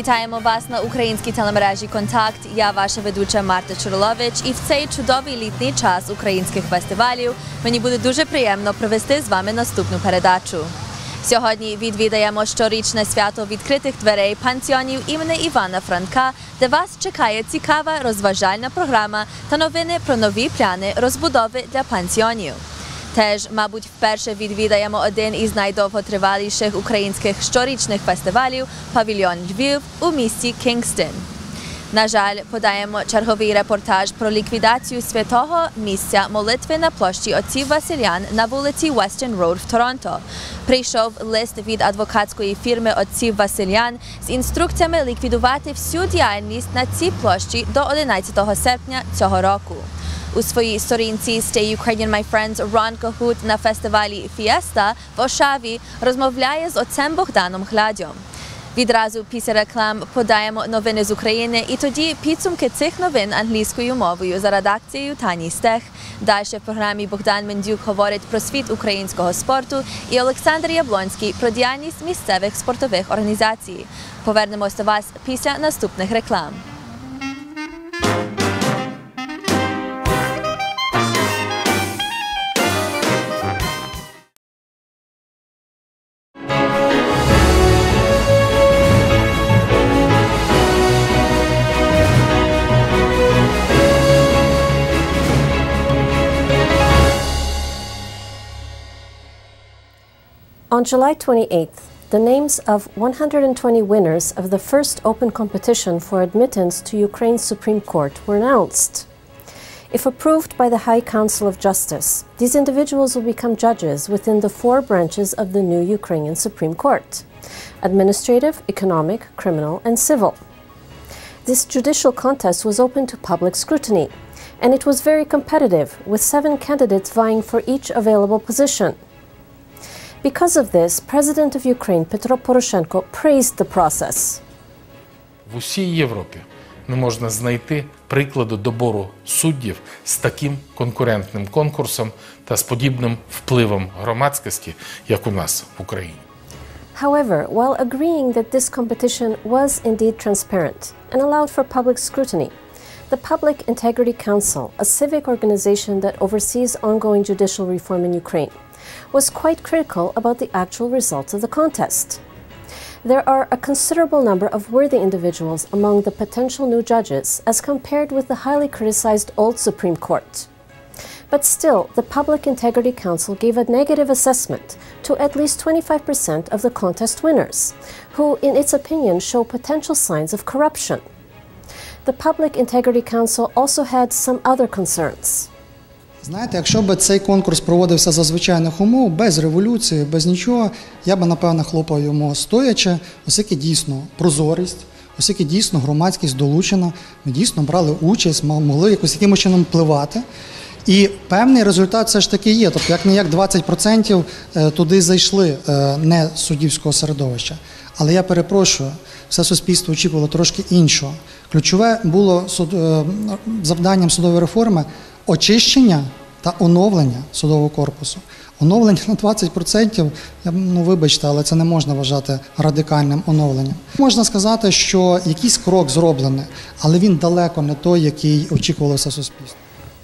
Вітаємо вас на українській телемережі Контакт. Я ваша ведуча Марта Чурлович. І в цей чудовий літній час українських фестивалів мені буде дуже приємно провести з вами наступну передачу. Сьогодні відвідаємо щорічне свято відкритих дверей пансіонів імені Івана Франка, де вас чекає цікава розважальна програма та новини про нові плани розбудови для пансіонів. Теж, мабуть, вперше відвідаємо один із найдовготриваліших українських щорічних фестивалів Павільйон Львів у місті Кінгстон. На жаль, подаємо черговий репортаж про ліквідацію святого місця молитви на площі отців Василян на вулиці Western Road в Торонто. Прийшов лист від адвокатської фірми отців Василян з інструкціями ліквідувати всю діяльність на цій площі до 11 серпня цього року. У своїй сторінці Stay Ukrainian My Friends Рон Кахут на фестивалі Фіеста в Ошаві розмовляє з отцем Богданом Глядьом. Відразу після реклам подаємо новини з України і тоді підсумки цих новин англійською мовою за редакцією Тані Стех. Далі в програмі Богдан Мендюк говорить про світ українського спорту і Олександр Яблонський про діяльність місцевих спортових організацій. Повернемось до вас після наступних реклам. On July 28th, the names of 120 winners of the first open competition for admittance to Ukraine's Supreme Court were announced. If approved by the High Council of Justice, these individuals will become judges within the four branches of the new Ukrainian Supreme Court administrative, economic, criminal, and civil. This judicial contest was open to public scrutiny, and it was very competitive, with seven candidates vying for each available position. Because of this, President of Ukraine Petro Poroshenko praised the process. В усій Європі не можна знайти прикладу добору суддів з таким конкурентним конкурсом та з подібним впливом громадськості, як у нас в Україні. However, while agreeing that this competition was indeed transparent and allowed for public scrutiny, the Public Integrity Council, a civic organization that oversees ongoing judicial reform in Ukraine, was quite critical about the actual results of the contest. There are a considerable number of worthy individuals among the potential new judges as compared with the highly criticized old Supreme Court. But still, the Public Integrity Council gave a negative assessment to at least 25% of the contest winners, who, in its opinion, show potential signs of corruption. The Public Integrity Council also had some other concerns. Знаєте, якщо б цей конкурс проводився за звичайних умов, без революції, без нічого, я би напевно хлопав йому стоячи, оскільки дійсно прозорість, оскільки дійсно громадськість долучена, ми дійсно брали участь, могли якось якимось чином впливати. І певний результат все ж таки є. Тобто, як не як 20% е, туди зайшли е, не з суддівського середовища. Але я перепрошую, все суспільство очікувало трошки іншого. Ключове було е, завданням судової реформи очищення та оновлення судового корпусу. Оновлення на 20%, я ну вибачте, але це не можна вважати радикальним оновленням. Можна сказати, що якийсь крок зроблений, але він далеко не той, який очікувалося суспільство.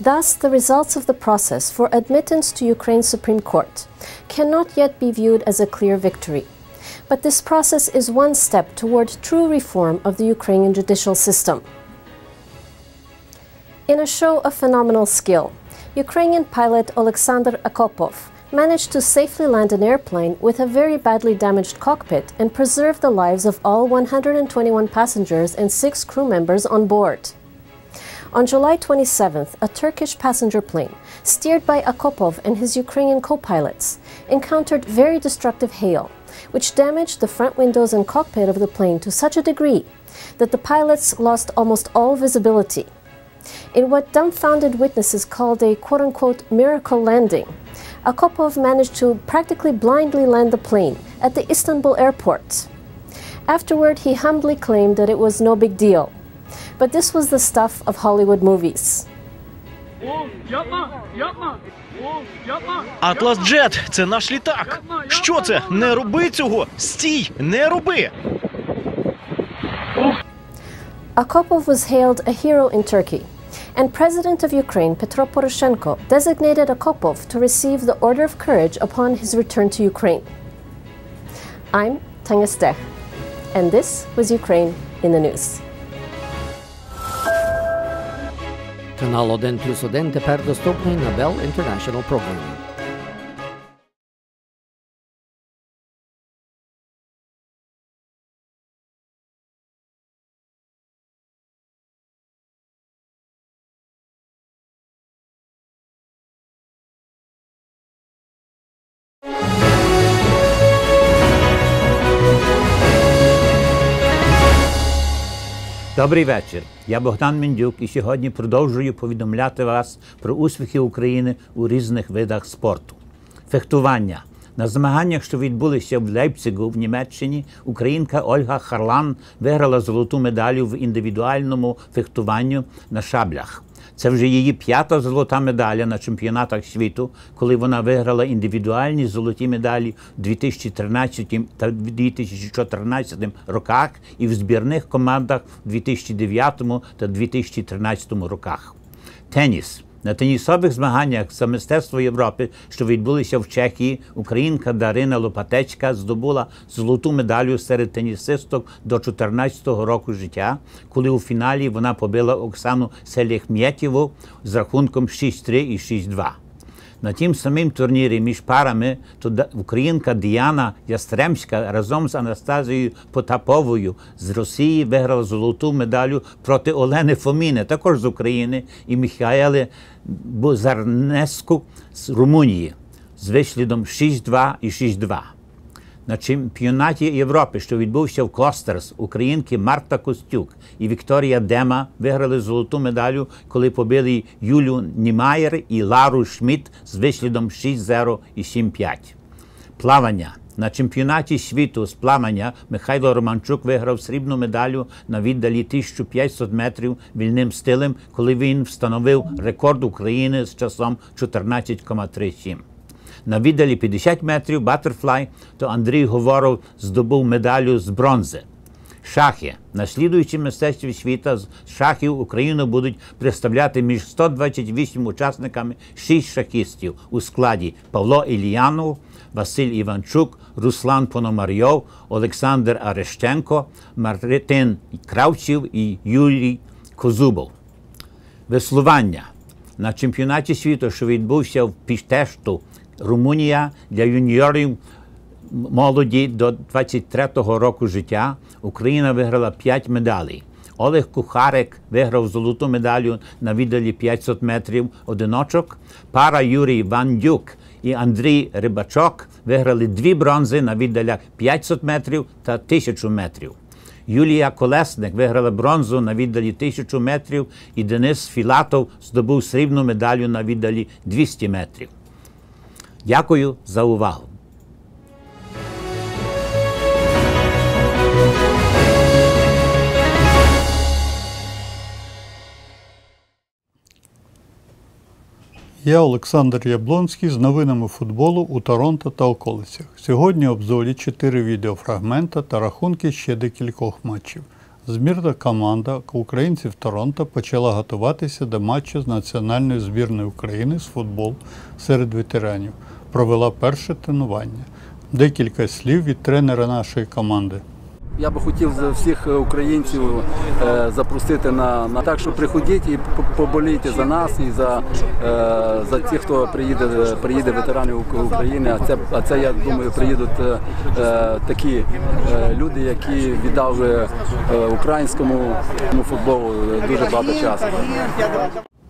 Thus, the results of the process for admittance to Ukraine's Supreme Court cannot yet be viewed as a clear victory. But this process is one step toward true reform of the Ukrainian judicial system. In a show of phenomenal skill, Ukrainian pilot Oleksandr Akopov managed to safely land an airplane with a very badly damaged cockpit and preserve the lives of all 121 passengers and six crew members on board. On July 27th, a Turkish passenger plane, steered by Akopov and his Ukrainian co pilots, encountered very destructive hail, which damaged the front windows and cockpit of the plane to such a degree that the pilots lost almost all visibility In what dumbfounded witnesses called a quote unquote miracle landing, Akopov managed to practically blindly land the plane at the Istanbul airport. Afterward, he humbly claimed that it was no big deal. But this was the stuff of Hollywood movies. О, yapma, yapma. О, yapma. Атлас Джет це наш літак. Що це? Не роби цього! Стій! Не роби! Akopov was hailed a hero in Turkey, and President of Ukraine Petro Poroshenko designated Akopov to receive the Order of Courage upon his return to Ukraine. I'm Tanya Stech, and this was Ukraine in the News. Канал 1 плюс 1 тепер доступний на Bell International Programming. Добрий вечір. Я Богдан Мендюк і сьогодні продовжую повідомляти вас про успіхи України у різних видах спорту. Фехтування. На змаганнях, що відбулися в Лейпцигу в Німеччині, українка Ольга Харлан виграла золоту медалю в індивідуальному фехтуванні на шаблях. Це вже її п'ята золота медаля на чемпіонатах світу, коли вона виграла індивідуальні золоті медалі в 2013 та 2014 роках і в збірних командах в 2009 та 2013 роках. Теніс. На тенісових змаганнях за мистецтво Європи, що відбулися в Чехії, українка Дарина Лопатечка здобула золоту медалю серед тенісисток до 14-го року життя, коли у фіналі вона побила Оксану Селєхмєтєву з рахунком 6-3 і 6-2. На тім самим турнірі між парами то українка Діана Ястремська разом з Анастазією Потаповою з Росії виграла золоту медалю проти Олени Фоміни, також з України, і Михаели Бузарнеску з Румунії з вишлідом 6-2 і 6-2. На чемпіонаті Європи, що відбувся в Клостерс, українки Марта Костюк і Вікторія Дема виграли золоту медалю, коли побили Юлю Німаєр і Лару Шмідт з вислідом 6-0 і 7-5. Плавання. На чемпіонаті світу з плавання Михайло Романчук виграв срібну медалю на віддалі 1500 метрів вільним стилем, коли він встановив рекорд України з часом 14,37. На віддалі 50 метрів батерфлай, то Андрій Говоров здобув медалю з бронзи. Шахи. На слідуючому мистецтві світа з шахів Україну будуть представляти між 128 учасниками 6 шахістів у складі Павло Ільянов, Василь Іванчук, Руслан Пономарйов, Олександр Арещенко, Мартин Кравчів і Юрій Козубов. Веслування. На чемпіонаті світу, що відбувся в Піштешту, Румунія для юніорів молоді до 23-го року життя, Україна виграла 5 медалей. Олег Кухарик виграв золоту медалю на віддалі 500 метрів одиночок. Пара Юрій Вандюк і Андрій Рибачок виграли дві бронзи на віддалях 500 метрів та 1000 метрів. Юлія Колесник виграла бронзу на віддалі 1000 метрів, і Денис Філатов здобув срібну медалю на віддалі 200 метрів. Дякую за увагу. Я Олександр Яблонський з новинами футболу у Торонто та околицях. Сьогодні обзорі 4 відеофрагмента та рахунки ще декількох матчів. Збірна команда українців Торонто почала готуватися до матчу з національною збірною України з футболу серед ветеранів. Провела перше тренування. Декілька слів від тренера нашої команди. Я би хотів за всіх українців е, запросити на, на так, що приходіть і по- поболійте за нас і за, е, за тих, хто приїде, приїде ветеранів України. А це, а це я думаю, приїдуть е, е, такі е, люди, які віддали е, українському футболу дуже багато часу.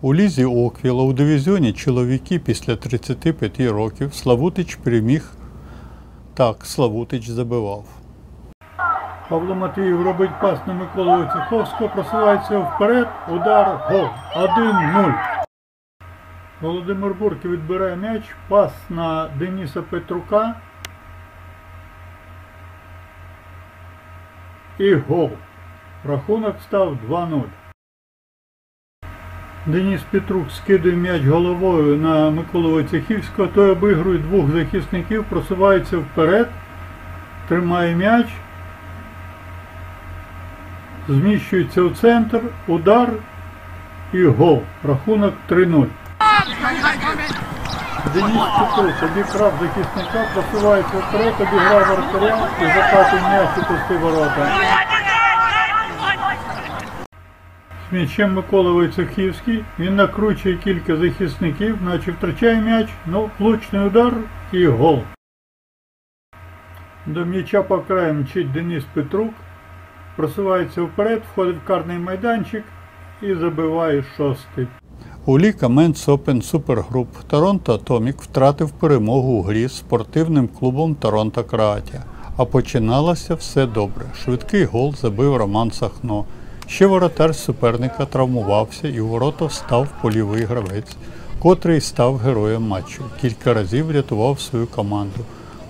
У лізі Оквіла у дивізіоні чоловіки після 35 років Славутич переміг. Так, Славутич забивав. Павло Матвіїв робить пас на Миколу Войцеховського, просувається вперед, удар, гол. 1-0. Володимир Бурки відбирає м'яч, пас на Дениса Петрука. І гол. Рахунок став 2-0. Деніс Петрук скидує м'яч головою на Миколу Войцехівського, той обігрує двох захисників, просувається вперед, тримає м'яч. Зміщується у центр, удар і гол. Рахунок 3-0. Денис Петров обікрав захисника, просувається вперед, обіграв вратаря і закатив м'яч у пусти ворота. М'ячем Микола Войцехівський. Він накручує кілька захисників, наче втрачає м'яч, ну влучний удар і гол. До м'яча по краю мчить Денис Петрук. Просувається вперед, входить в карний майданчик і забиває шостий. У Ліка Менс Open Супергруп Торонто Атомік втратив перемогу у грі з спортивним клубом Торонто Кроатія. А починалося все добре. Швидкий гол забив Роман Сахно. Ще воротар суперника травмувався і у ворота встав полівий гравець, котрий став героєм матчу. Кілька разів рятував свою команду.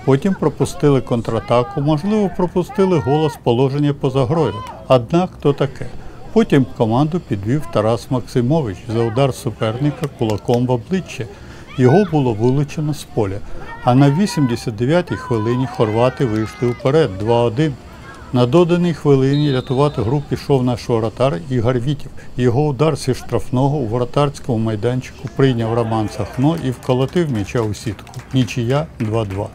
Потім пропустили контратаку, можливо, пропустили голос положення поза грою. Однак то таке. Потім команду підвів Тарас Максимович за удар суперника кулаком в обличчя. Його було вилучено з поля. А на 89-й хвилині хорвати вийшли вперед 2-1. На доданій хвилині рятувати гру пішов наш воротар Ігор Вітів. Його удар зі штрафного у воротарському майданчику прийняв Роман Сахно і вколотив м'яча у сітку. Нічия 2-2.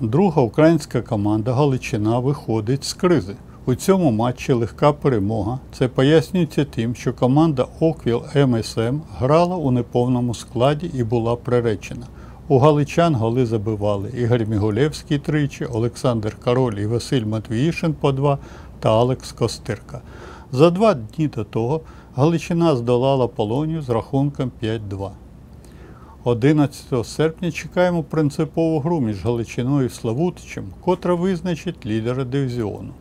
Друга українська команда Галичина виходить з кризи. У цьому матчі легка перемога. Це пояснюється тим, що команда Оквіл МСМ грала у неповному складі і була приречена. У галичан голи забивали Ігор Мігулєвський тричі, Олександр Король і Василь Матвіїшин по два та Алекс Костирка. За два дні до того Галичина здолала Полонію з рахунком 5-2. 11 серпня чекаємо принципову гру між Галичиною і Славутичем, котра визначить лідера дивізіону.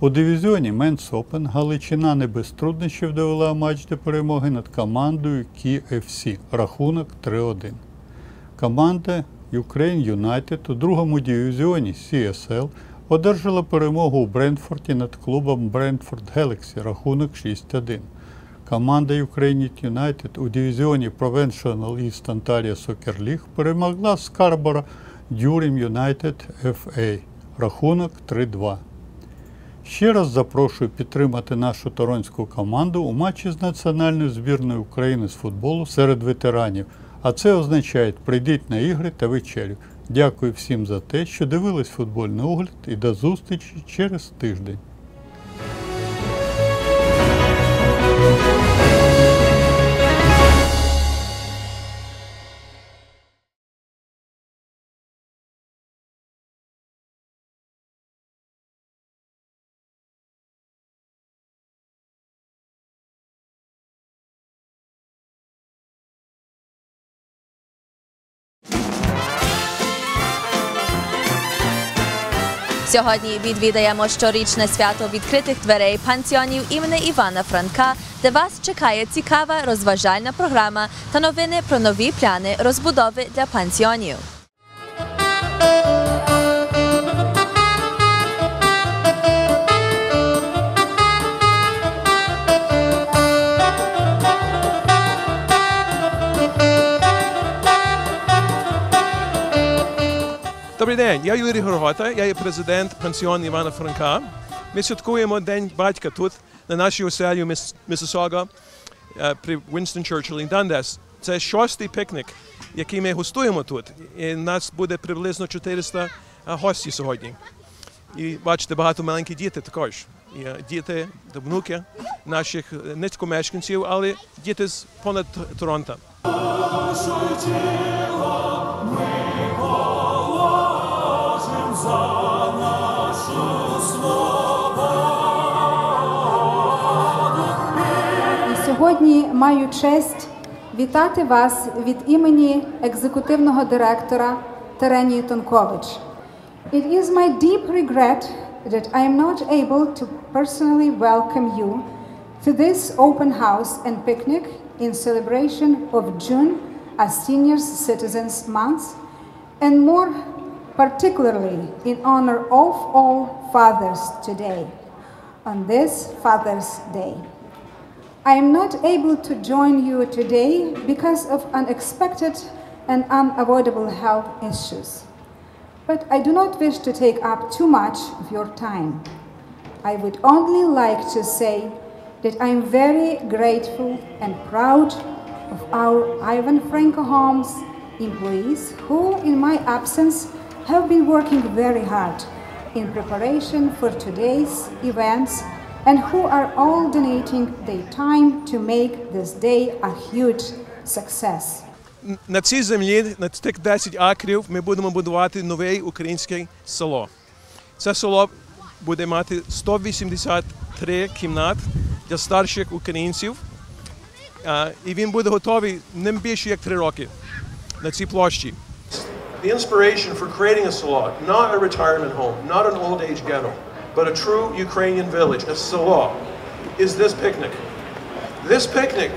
У дивізіоні Менс Open Галичина не без труднощів довела матч до перемоги над командою KFC. Рахунок 3-1. Команда Ukraine United у другому дивізіоні CSL одержала перемогу у Брентфорді над клубом Brentford Galaxy. Рахунок 6-1. Команда Ukraine United у дивізіоні Provincial East Ontario Soccer League перемогла Скарбора Durham United FA. Рахунок 3-2. Ще раз запрошую підтримати нашу торонську команду у матчі з національною збірною України з футболу серед ветеранів. А це означає, прийдіть на ігри та вечерю. Дякую всім за те, що дивились футбольний огляд і до зустрічі через тиждень. Сьогодні відвідаємо щорічне свято відкритих дверей пансіонів імені Івана Франка, де вас чекає цікава розважальна програма та новини про нові пляни розбудови для пансіонів. Добрий день, я Юрій Горгота, я є президент пансіону Івана Франка. Ми святкуємо День батька тут, на нашій оселі Міс- е, при Вінстон Черчиллі Дандес. Це шостий пікник, який ми гостуємо тут. І нас буде приблизно 400 е, гостей сьогодні. І бачите, багато маленьких дітей також. Діти, внуки наших низькомешканців, але діти з понад Торонто. Сьогодні маю честь вітати вас від імені екзекутивного директора Теренії Тонкович. It is my deep regret that I am not able to personally welcome you to this open house and picnic in celebration of June as Senior Citizens Month and more particularly in honor of all fathers today on this Father's Day. I am not able to join you today because of unexpected and unavoidable health issues. But I do not wish to take up too much of your time. I would only like to say that I'm very grateful and proud of our Ivan Franco Homes employees who, in my absence, have been working very hard in preparation for today's events and who are all donating their time to make this day a huge success. На цій землі, на тих 10 акрів, ми будемо будувати нове українське село. Це село буде мати 183 кімнат для старших українців. І він буде готовий не більше як три роки на цій площі. The inspiration for creating a selo, not a retirement home, not an old age ghetto, but a true Ukrainian village, a selo, is this picnic. This picnic,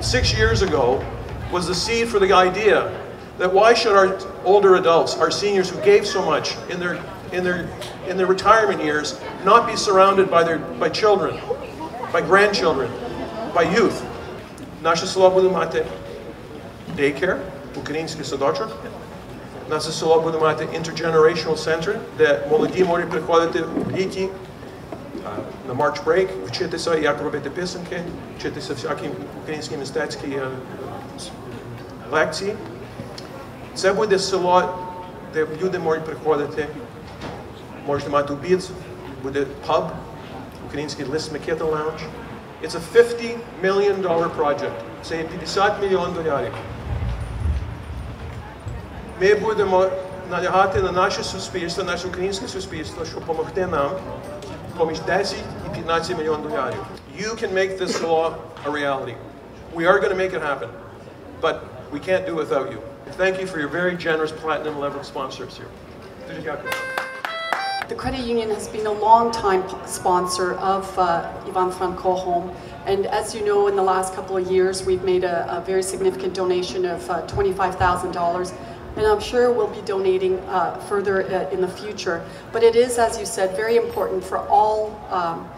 six years ago, was the seed for the idea that why should our older adults, our seniors who gave so much in their, in their, in their retirement years, not be surrounded by, their, by children, by grandchildren, by youth? Наше село буде мати daycare, український садочок, Наше село буде мати intergenerational center, де молоді можуть приходити в літі а, на March break, вчитися, як робити писанки, вчитися всякі українські мистецькі е, с- лекції. Це буде село, де люди можуть приходити, можете мати обід, буде паб, український лист Микита Lounge. It's a 50 million dollar project. Це є 50 мільйон доларів. Ми будемо налягати на наше суспільство, наше українське суспільство, щоб допомогти нам поміж 10 і 15 мільйон доларів. You can make this law a reality. We are going to make it happen, but we can't do it without you. Thank you for your very generous platinum level sponsors here. Дуже дякую. The credit union has been a long-time p- sponsor of uh, Ivan Franko Home, and as you know, in the last couple of years, we've made a, a very significant donation of uh, $25,000, and I'm sure we'll be donating uh, further uh, in the future. But it is, as you said, very important for all um,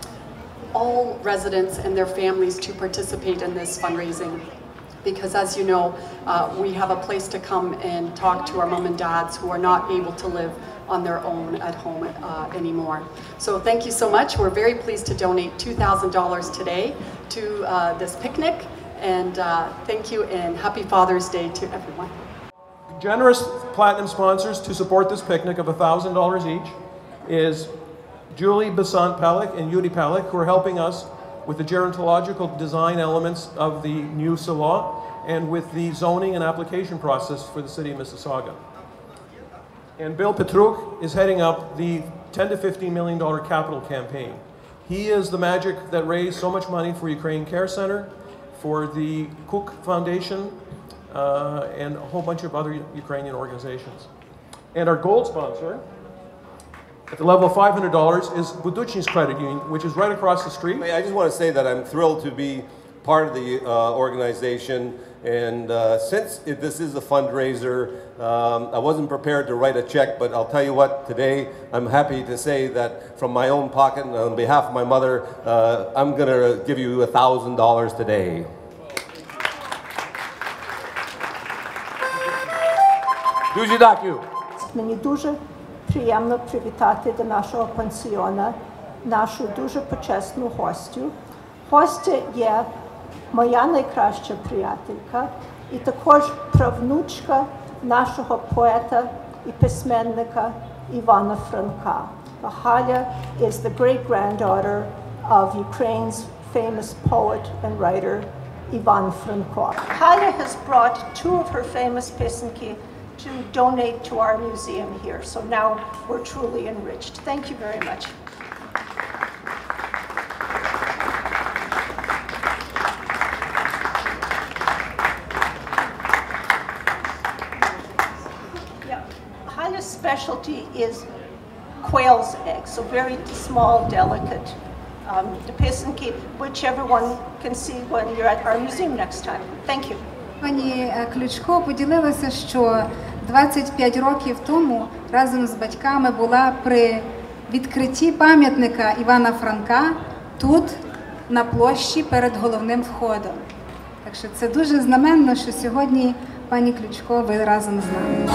all residents and their families to participate in this fundraising because as you know, uh, we have a place to come and talk to our mom and dads who are not able to live on their own at home uh, anymore. So thank you so much. We're very pleased to donate $2,000 today to uh, this picnic and uh, thank you and happy Father's Day to everyone. Generous platinum sponsors to support this picnic of $1,000 each is Julie Basant Palik and Yuri Palik, who are helping us with the gerontological design elements of the new Salah and with the zoning and application process for the city of Mississauga. And Bill Petruk is heading up the 10 to 15 million dollar capital campaign. He is the magic that raised so much money for Ukraine Care Center, for the Cook Foundation, uh, and a whole bunch of other Ukrainian organizations. And our gold sponsor, at the level of $500, is Buduchny's Credit Union, which is right across the street. I just want to say that I'm thrilled to be part of the uh, organization. And uh, since it, this is a fundraiser, um, I wasn't prepared to write a check, but I'll tell you what, today I'm happy to say that from my own pocket and on behalf of my mother, uh, I'm going to give you $1,000 today. Дуже дякую. Мені дуже приємно привітати до нашого пансіона нашу дуже почесну гостю. Гостя є моя найкраща приятелька і також правнучка нашого поета і письменника Івана Франка. Галя is the great-granddaughter of Ukraine's famous poet and writer Ivan Franko. Галя has brought two of her famous pisanki to donate to our museum here. So now we're truly enriched. Thank you very much. Specialty is quail's eggs, so very small, delicate. Um, the pisanki, which everyone can see when you're at our museum next time. Thank you. Пані е, Ключко поділилася, що 25 років тому разом з батьками була при відкритті пам'ятника Івана Франка тут, на площі перед головним входом. Так що це дуже знаменно, що сьогодні пані Ключко ви разом з нами.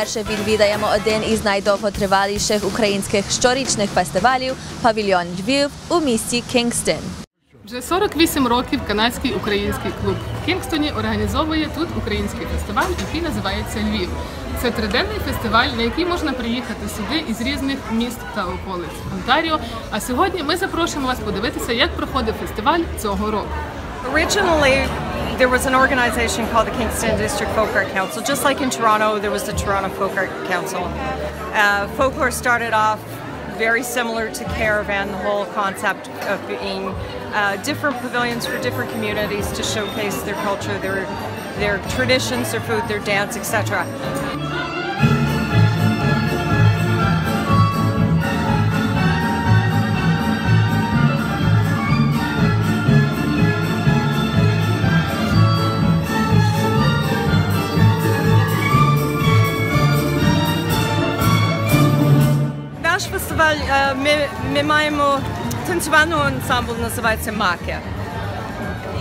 Вперше відвідаємо один із найдовготриваліших українських щорічних фестивалів павільйон Львів у місті Кінгстон. Вже 48 років канадський український клуб в Кінгстоні організовує тут український фестиваль, який називається Львів. Це триденний фестиваль, на який можна приїхати сюди із різних міст та околиць Онтаріо. А сьогодні ми запрошуємо вас подивитися, як проходив фестиваль цього року. Originally, there was an organization called the Kingston District Folk Art Council. Just like in Toronto, there was the Toronto Folk Art Council. Uh, folklore started off very similar to Caravan, the whole concept of being uh, different pavilions for different communities to showcase their culture, their their traditions, their food, their dance, etc. Наш е, ми, ми маємо танцювальний ансамбль, називається Маки.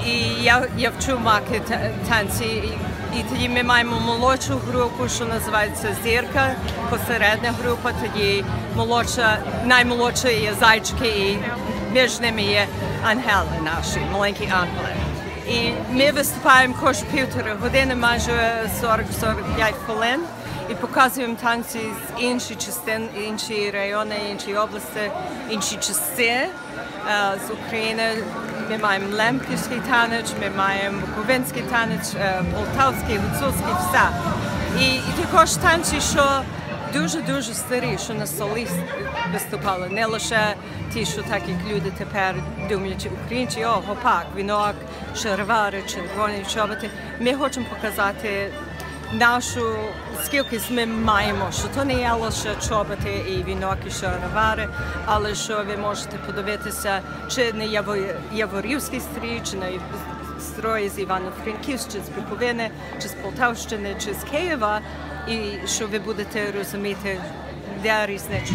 І я, я вчу маки танці. І тоді ми маємо молодшу групу, що називається Зірка, посередня група, тоді молодша, наймолодша є зайчики, і між ними є ангели наші, маленькі ангели. І ми виступаємо кожні півтори години, майже 40-45 хвилин. І показуємо танці з інших частин, інші райони, інші області, інші часи е, з України. Ми маємо лемківський танець, ми маємо буковинський танець, е, полтавський, гуцульський, все. І, і також танці, що дуже-дуже старі, що на столі виступали. Не лише ті, що так як люди тепер думають, українці, о, гопак, вінок, шаровари, червоні чоботи. Ми хочемо показати нашу, скільки ми маємо, що то не є лише чоботи і вінок і шаровари, але що ви можете подивитися, чи не Яво- Яворівський стрій, чи не строї з Івано-Франківськ, чи з Буковини, чи з Полтавщини, чи з Києва, і що ви будете розуміти, де різниця.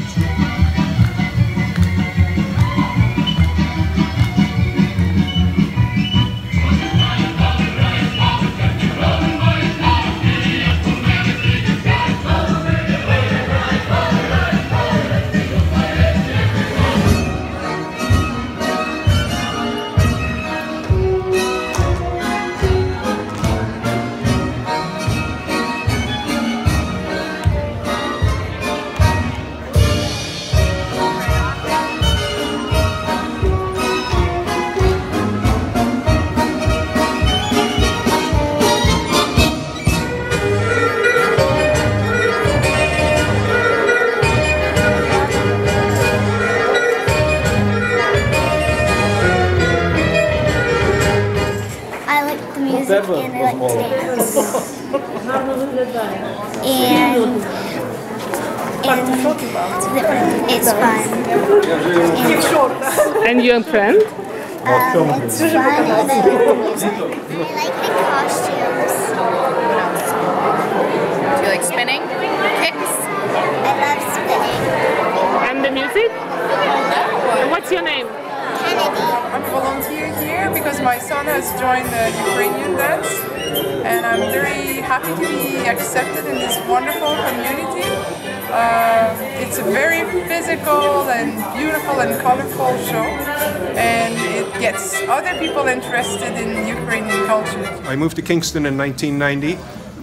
Interested in Ukrainian culture. I moved to Kingston in 1990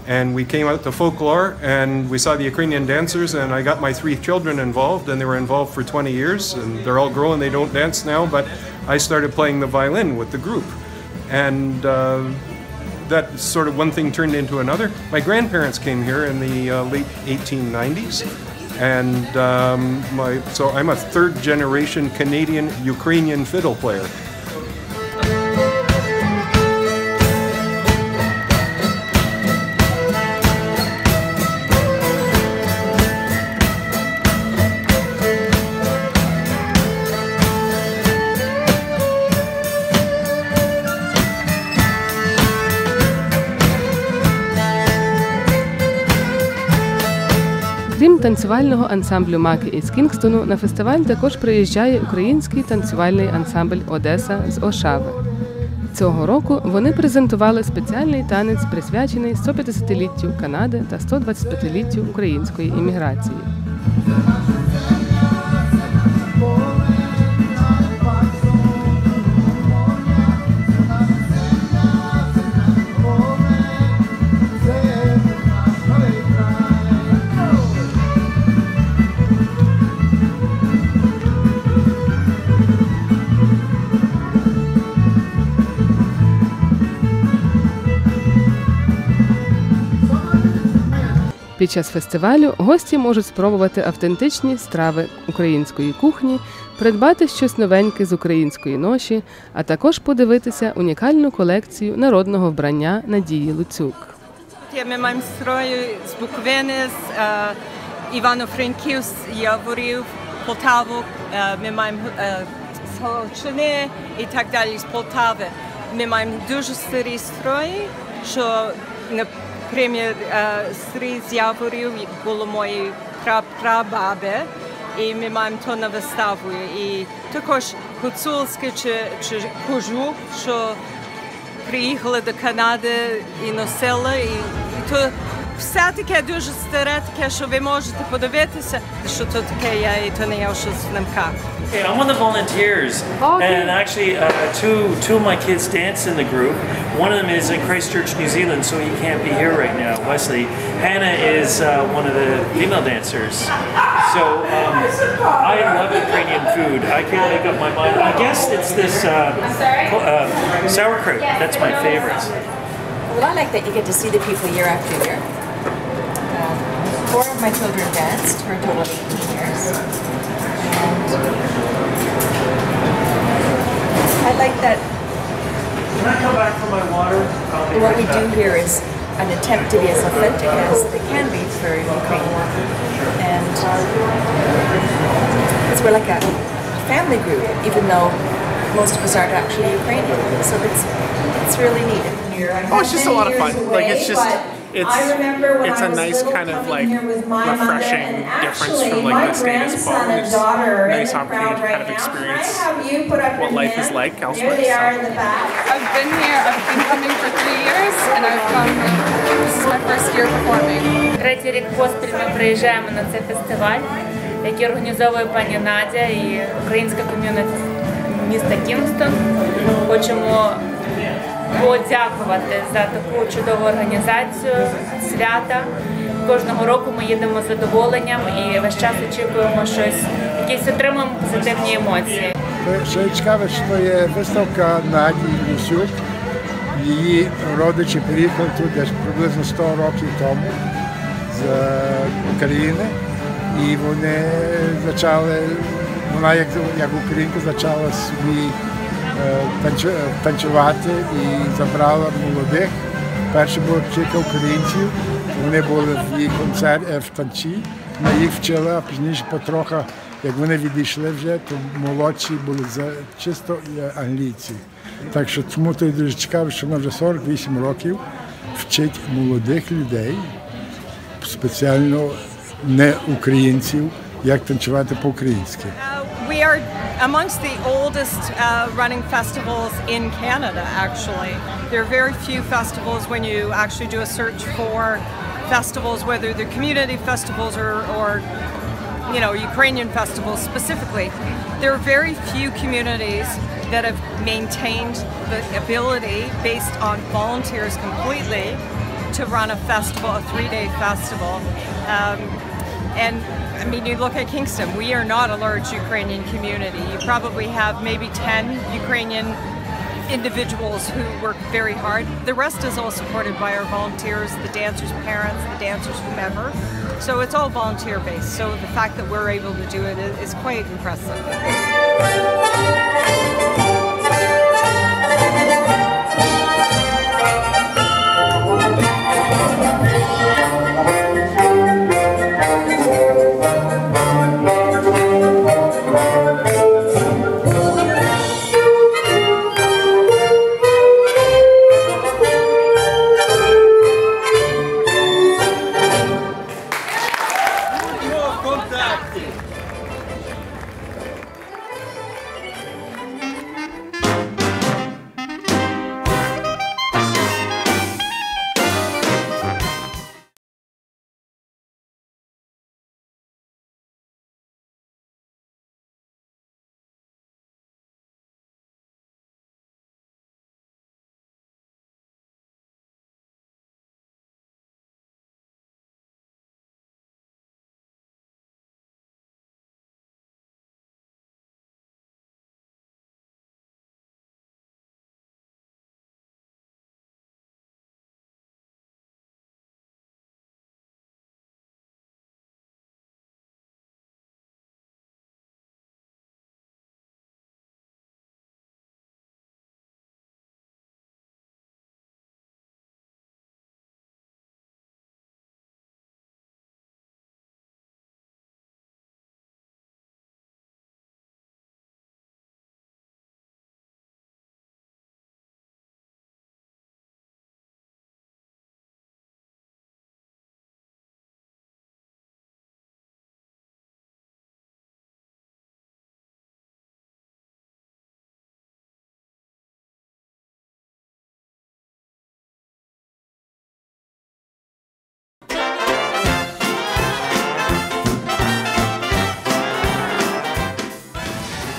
and we came out to folklore and we saw the Ukrainian dancers and I got my three children involved and they were involved for 20 years and they're all grown, they don't dance now, but I started playing the violin with the group. And uh, that sort of one thing turned into another. My grandparents came here in the uh, late 1890s. And um, my, so I'm a third generation Canadian Ukrainian fiddle player. Танцювального ансамблю Маки із Кінгстону, на фестиваль також приїжджає український танцювальний ансамбль Одеса з Ошави. Цього року вони презентували спеціальний танець, присвячений 150-літтю Канади та 125-літтю української імміграції. Під час фестивалю гості можуть спробувати автентичні страви української кухні, придбати щось новеньке з української ноші, а також подивитися унікальну колекцію народного вбрання Надії Луцюк. Ми маємо строю з Буковини, з е, Івано-Франківськ, Яворів, Полтаву, е, ми маємо е, з Галичини і так далі, з Полтави. Ми маємо дуже старі строї, що, наприклад, е, стрій з Яворів було моєї прабаби, і ми маємо то на виставу. І також гуцульське чи, чи кожух, що приїхали до Канади і носили. І, і то все таке дуже старе, таке, що ви можете подивитися, що то таке є, і то не є що з снимках. Okay, I'm one of the volunteers, and actually, uh, two two of my kids dance in the group. One of them is in Christchurch, New Zealand, so he can't be here right now. Wesley, Hannah is uh, one of the female dancers. So um, I love Ukrainian food. I can't make up my mind. I guess it's this uh, co- uh, sauerkraut. That's my favorite. Well, I like that you get to see the people year after year. Four of my children danced for a total of 18 years. And I like that Can I come back for my water? I'll what we do back. here is an attempt to be as authentic as they can be for Ukraine. And it's we're like a family group, even though most of us aren't actually Ukrainian. So it's it's really neat. Oh, it's just a lot of fun. Like it's just it's it's a nice kind of like refreshing difference from like the status quo. And it's a nice opportunity to kind of experience what life is like elsewhere. So. I've been here, I've been coming for three years, and I've come, this is my first year performing. Третій рік поспіль ми приїжджаємо на цей фестиваль, який організовує пані Надя і українська ком'юніті міста Кінгстон. Хочемо подякувати за таку чудову організацію свята. Кожного року ми їдемо з задоволенням і весь час очікуємо щось, якісь отримуємо позитивні емоції. Що цікаве, що є виставка Надії Лусюк. Її родичі приїхали тут десь приблизно 100 років тому з України. І вони почали, вона як, як українка почала е, танцю- танцювати і забрала молодих. Перші були кілька українців, вони були в її концерті в танці. Вона їх вчила, а пізніше потроху, як вони відійшли вже, то молодші були за чисто е, англійці. Так що тому то дуже цікаво, що вона вже 48 років вчить молодих людей спеціально не українців, як танцювати по-українськи. We are amongst the oldest uh, running festivals in Canada, actually. There are very few festivals when you actually do a search for festivals, whether they're community festivals or, or you know, Ukrainian festivals specifically. There are very few communities that have maintained the ability based on volunteers completely to run a festival, a three-day festival. Um, and I mean, you look at Kingston, we are not a large Ukrainian community. You probably have maybe 10 Ukrainian individuals who work very hard. The rest is all supported by our volunteers, the dancers' parents, the dancers, whomever. So it's all volunteer based. So the fact that we're able to do it is, is quite impressive.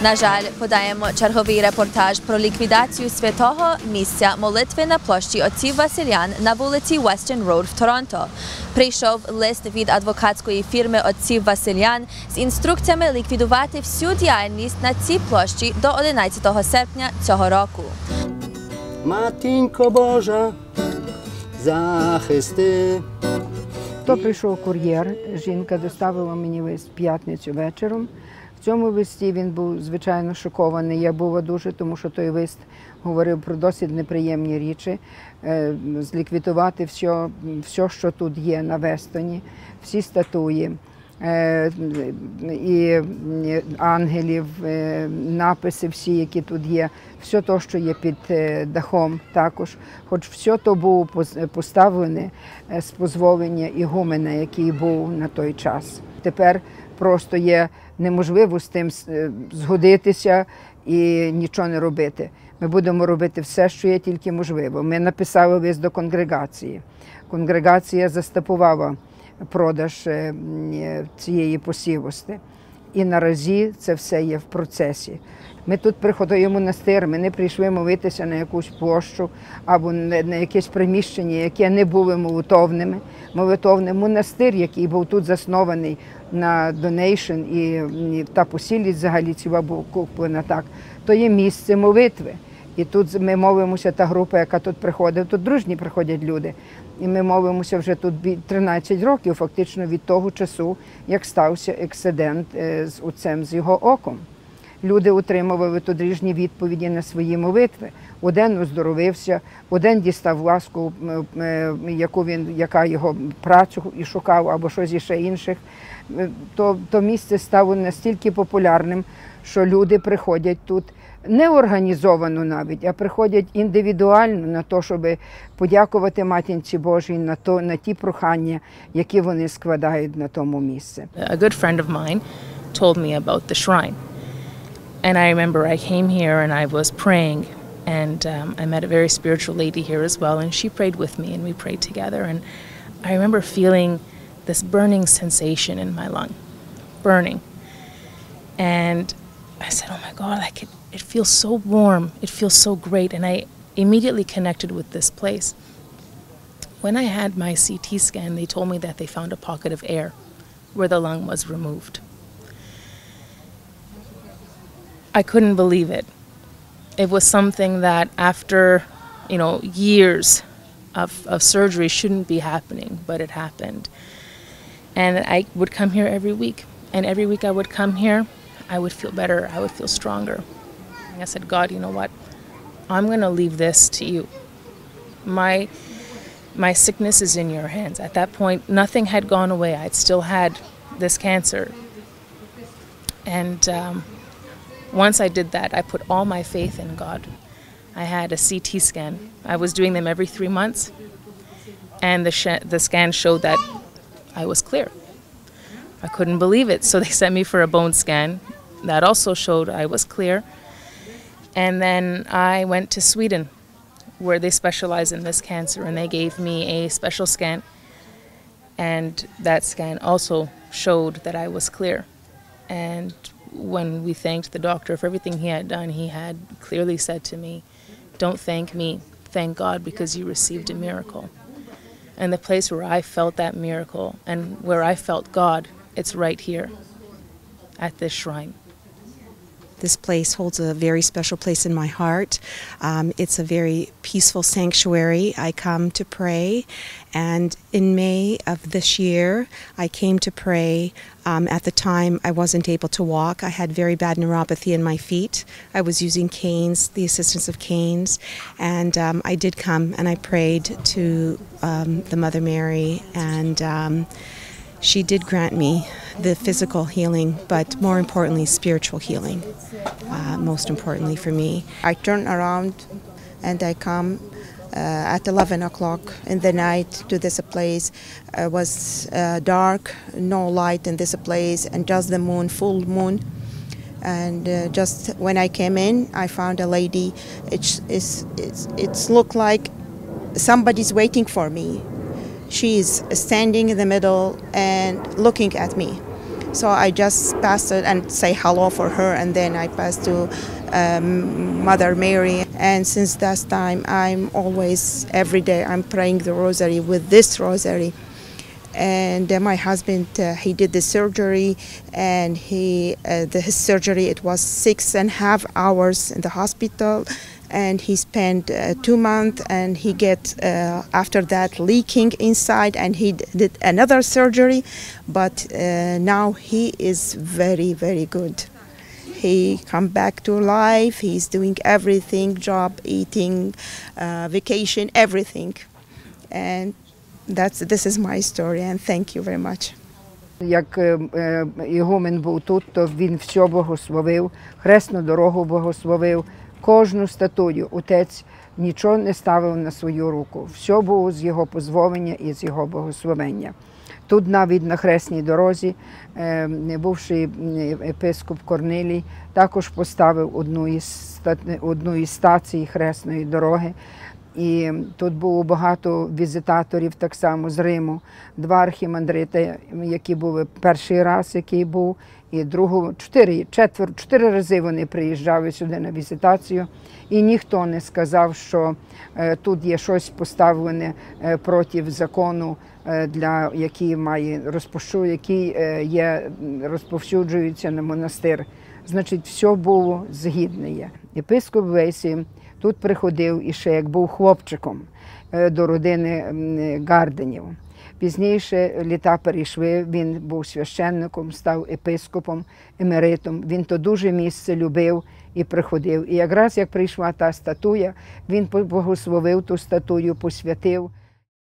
На жаль, подаємо черговий репортаж про ліквідацію святого місця молитви на площі отців Василян на вулиці Western Road в Торонто. Прийшов лист від адвокатської фірми отців Василян з інструкціями ліквідувати всю діяльність на цій площі до 11 серпня цього року. Матінко Божа, захисти. То прийшов кур'єр, жінка доставила мені лист п'ятницю вечором. Цьому листі він був звичайно шокований. Я була дуже, тому що той лист говорив про досить неприємні речі, е, зліквідувати все, все, що тут є на Вестоні, всі статуї. е, І ангелів, е, написи всі, які тут є, все те, що є під дахом, також. Хоч все то було поставлене з дозволення ігумена, який був на той час. Тепер просто є неможливо з тим е, згодитися і нічого не робити. Ми будемо робити все, що є тільки можливо. Ми написали лист до конгрегації. Конгрегація заступувала продаж е, е, цієї посівості. І наразі це все є в процесі. Ми тут приходимо в монастир, ми не прийшли молитися на якусь площу або на якесь приміщення, яке не було молитовними. Молитовний монастир, який був тут заснований на donation і, та посілість взагалі ціла була куплена так, то є місце молитви. І тут ми молимося, та група, яка тут приходить, тут дружні приходять люди. І ми молимося вже тут бі- 13 років, фактично від того часу, як стався accident е, з отцем з його оком. Люди отримували тут різні відповіді на свої молитви. Один оздоровився, один дістав ласку, м, яку він, яка його працю і шукав, або щось іще інших. Е, То, то місце стало настільки популярним, що люди приходять тут не організовану навіть, а приходять індивідуально на те, щоб подякувати матінці Божій на то на ті прохання, які вони складають на тому місці. A good friend of mine told me about the shrine. And I remember I came here and I was praying, and um, I met a very spiritual lady here as well, and she prayed with me, and we prayed together. And I remember feeling this burning sensation in my lung, burning. And I said, "Oh my God! Like it, it feels so warm. It feels so great." And I immediately connected with this place. When I had my CT scan, they told me that they found a pocket of air where the lung was removed. I couldn't believe it. It was something that after, you know, years of, of surgery shouldn't be happening, but it happened. And I would come here every week. And every week I would come here, I would feel better, I would feel stronger. And I said, God, you know what? I'm going to leave this to you. My my sickness is in your hands. At that point, nothing had gone away. I'd still had this cancer. And um, once I did that, I put all my faith in God. I had a CT scan. I was doing them every three months, and the, the scan showed that I was clear. I couldn't believe it, so they sent me for a bone scan. That also showed I was clear. And then I went to Sweden, where they specialize in this cancer, and they gave me a special scan. And that scan also showed that I was clear. And when we thanked the doctor for everything he had done, he had clearly said to me, Don't thank me, thank God because you received a miracle. And the place where I felt that miracle and where I felt God, it's right here at this shrine. This place holds a very special place in my heart. Um, it's a very peaceful sanctuary. I come to pray, and in May of this year, I came to pray. Um, at the time, I wasn't able to walk. I had very bad neuropathy in my feet. I was using canes, the assistance of canes, and um, I did come and I prayed to um, the Mother Mary and. Um, she did grant me the physical healing, but more importantly, spiritual healing. Uh, most importantly for me. I turn around and I come uh, at 11 o'clock in the night to this place. It was uh, dark, no light in this place, and just the moon, full moon. And uh, just when I came in, I found a lady. It's, it's, it's, it's looked like somebody's waiting for me she is standing in the middle and looking at me. So I just passed it and say hello for her, and then I passed to um, Mother Mary. And since that time, I'm always every day I'm praying the Rosary with this Rosary. And uh, my husband, uh, he did the surgery, and he uh, the, his surgery it was six and a half hours in the hospital, and he spent uh, two months and he get uh, after that leaking inside and he did another surgery but uh, now he is very very good he come back to life he's doing everything job eating uh, vacation everything and that's this is my story and thank you very much Як е, е, Ігумен був тут, то він все благословив, хресну дорогу благословив, кожну статую. Отець нічого не ставив на свою руку. Все було з його дозволення і з його благословення. Тут навіть на хресній дорозі, е, бувший епископ Корнилій, також поставив одну із, одну із стацій хресної дороги. І тут було багато візитаторів так само з Риму. Два архімандрити, які були перший раз, який був, і другого чотири, четвер, чотири рази вони приїжджали сюди на візитацію, і ніхто не сказав, що е, тут є щось поставлене е, проти закону, е, для який має розпощу, який є розповсюджується на монастир. Значить, все було згідне. Єпископ Лесі тут приходив і ще як був хлопчиком до родини Гарденів. Пізніше літа перейшли, він був священником, став епископом, емеритом. Він то дуже місце любив і приходив. І якраз як прийшла та статуя, він благословив ту статую, посвятив.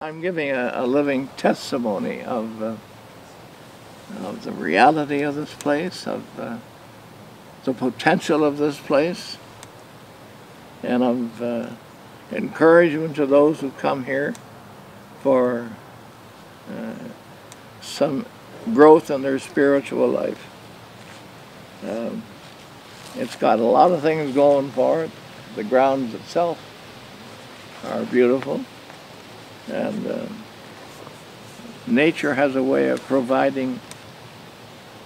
I'm giving a, a living testimony of, uh, of the reality of this place, of uh, the potential of this place. and of uh, encouragement to those who come here for some growth in their spiritual life. Um, it's got a lot of things going for it. The grounds itself are beautiful, and uh, nature has a way of providing